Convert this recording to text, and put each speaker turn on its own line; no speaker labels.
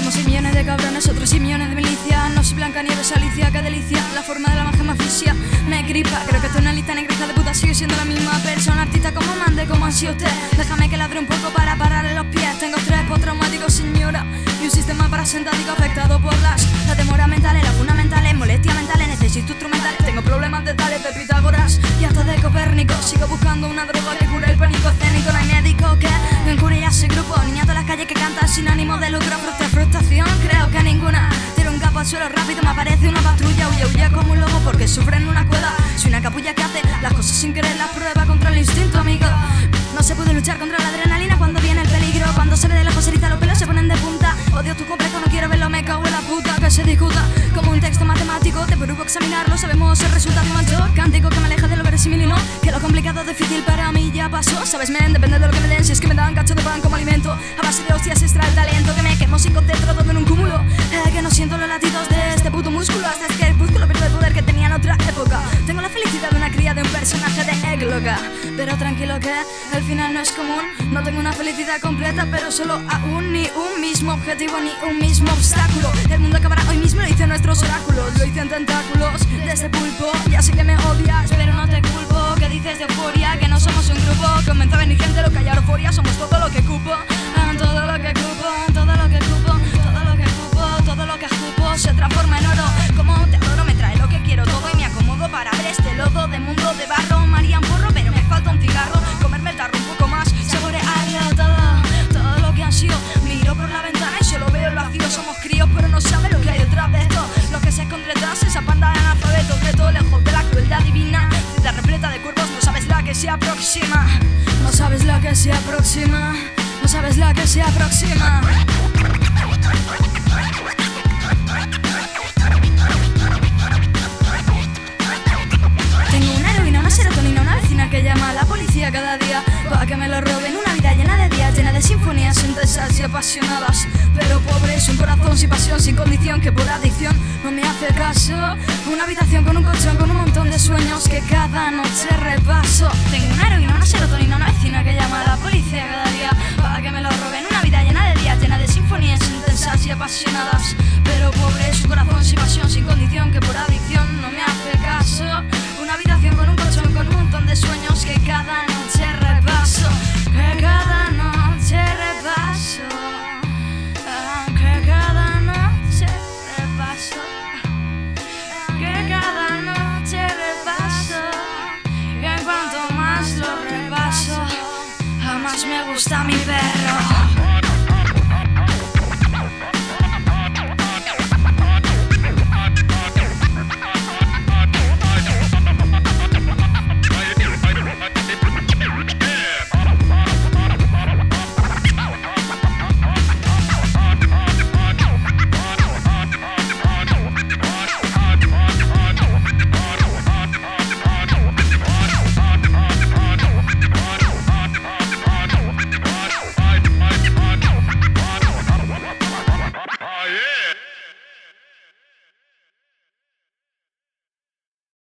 Somos 6 millones de cabrones, otros 6 millones de milicias. No soy Blanca Nieves, Alicia, qué delicia. La forma de la magia me asfixia, me gripa. Creo que esto es una lista negra hija de puta, sigue siendo la misma persona. Artista como mande, como sido usted. Déjame que ladre un poco para pararle los pies. Tengo tres postraumáticos, señora. Y un sistema parasentático afectado por las la demora mentales, lagunas mentales, molestias mentales. Necesito instrumentales, tengo problemas de tales de Pitágoras y hasta de Copérnico. Sigo buscando una droga que cure el suelo rápido, me aparece una patrulla. Huye, huye como un lobo porque sufren una cueva. Soy una capulla que hace las cosas sin querer, las prueba contra el instinto, amigo. No se puede luchar contra la adrenalina cuando viene el peligro. Cuando se ve de lejos eriza, los pelos se ponen de punta. Odio tu complejo, no quiero verlo, me cago en la puta. Que se discuta como un texto matemático. Prohíbo examinarlo, sabemos el resultado macho cántico que me aleja de lo verosímil y no. Que lo complicado, difícil para mí ya pasó. Sabes, men, depende de lo que me den. Si es que me dan cacho de pan como alimento. A base de hostias extra el talento que me quemo sin concentro todo en un cúmulo. Eh, que no siento los latidos de este puto músculo. Hasta es que el músculo pierde el poder que tenía en otra época. Tengo la felicidad de una cría de un personaje de égloga. Pero tranquilo que el final no es común. No tengo una felicidad completa, pero solo aún ni un mismo objetivo ni un mismo obstáculo. El mundo acabará hoy mismo, lo hice nuestros ese pulpo. Ya sé que me odias, pero no te culpo. Que dices de euforia, que no somos un grupo. Comenzó a venir gente, lo que hay euforia, somos todo lo que cupo. Ah, Todo lo que cupo, todo lo que cupo, todo lo que cupo, todo lo que cupo se transforma en oro. Como te adoro, me trae lo que quiero todo y me acomodo para ver este lodo de mundo de barro. No sabes la que se aproxima. No sabes la que se aproxima. Tengo una heroína, una serotonina, una vecina que llama a la policía cada día para que me lo roben. Una vida llena de días, llena de sinfonías intensas y apasionadas. Pero pobre es un corazón sin pasión, sin condición, que por adicción no me hace caso. Una habitación con un colchón, con un montón de sueños que cada noche repaso. Apasionadas. Pero pobre es un corazón sin pasión, sin condición, que por adicción no me hace caso. Una habitación con un colchón, con un montón de sueños que cada noche repaso. Que cada noche repaso. Ah, Que cada noche repaso. Que cada noche repaso. Que cuanto más lo repaso, más me gusta mi perro.